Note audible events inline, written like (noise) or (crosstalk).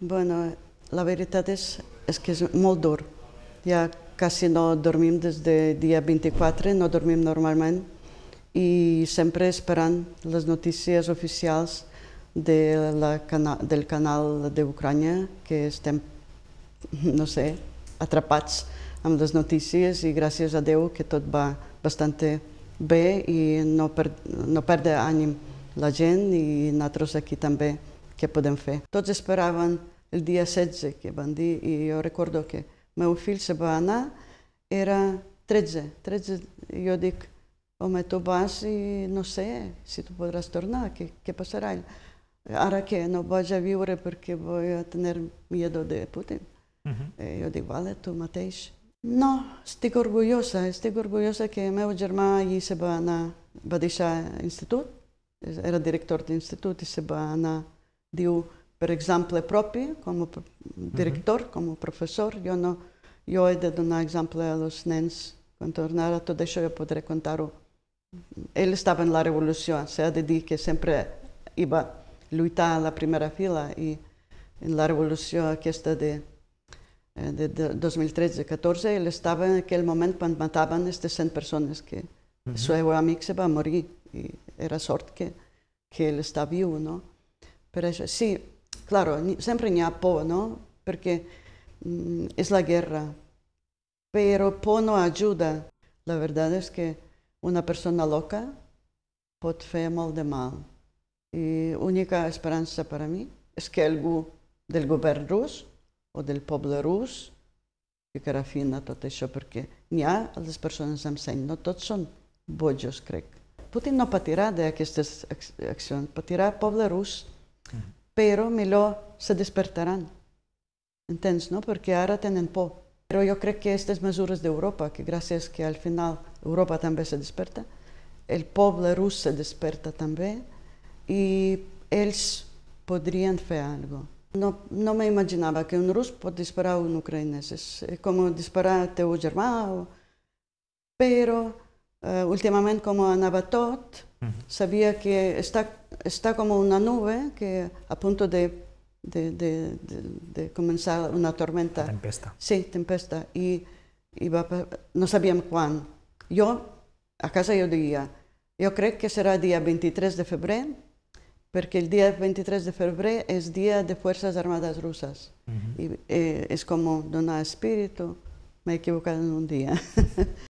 Bueno, la veritat és, és que és molt dur. Ja quasi no dormim des de dia 24, no dormim normalment i sempre esperant les notícies oficials de la cana del canal d'Ucrània, que estem, no sé, atrapats amb les notícies i gràcies a Déu que tot va bastant bé i no, per, no perde ànim la gent i nosaltres aquí també què podem fer. Tots esperaven el dia 16 que van dir i jo recordo que meu fill se va anar, era 13, 13, i jo dic, home, tu vas i no sé si tu podràs tornar, què, què passarà? Ara que no vaig a viure perquè vull a tenir miedo de Putin. Uh -huh. I jo dic, vale, tu mateix. No, estic orgullosa, estic orgullosa que el meu germà allí se va anar, va deixar l'institut, era director d'institut i se va anar, diu, per exemple propi, com a director, uh -huh. com a professor, jo, no, jo he de donar exemple als nens. Quan tornarà tot això jo podré contar-ho. Ell estava en la revolució, s'ha de dir que sempre hi va lluitar a la primera fila i en la revolució aquesta de, de, de 2013-14 ell estava en aquell moment quan mataven aquestes 100 persones que uh -huh. el seu amic se va morir i era sort que, que ell està viu, no? Per això, sí, Claro, sempre n'hi ha por, no? Perquè mm, és la guerra. Però por no ajuda. La veritat és que una persona loca pot fer molt de mal. I l'única esperança per a mi és que algú del govern rus o del poble rus ficarà fin a tot això, perquè n'hi ha les persones amb seny, no tots són bojos, crec. Putin no patirà d'aquestes accions, patirà el poble rus. Mm però millor se despertaran. Entens, no? Perquè ara tenen por. Però jo crec que aquestes mesures d'Europa, que gràcies que al final Europa també se desperta, el poble rus se desperta també i ells podrien fer alguna cosa. No, no m'imaginava que un rus pot disparar a un ucraïnès, és com disparar al teu germà, o... però eh, últimament com anava tot, uh -huh. sabia que està está como una nube que a punto de, de, de, de comenzar una tormenta. La tempesta. Sí, tempesta. I, i va, no sabíem quan. Jo, a casa jo diria, jo crec que serà dia 23 de febrer, perquè el dia 23 de febrer és dia de Forces Armades Russes. Uh -huh. I eh, és com donar espíritu. M'he equivocat en un dia. (laughs)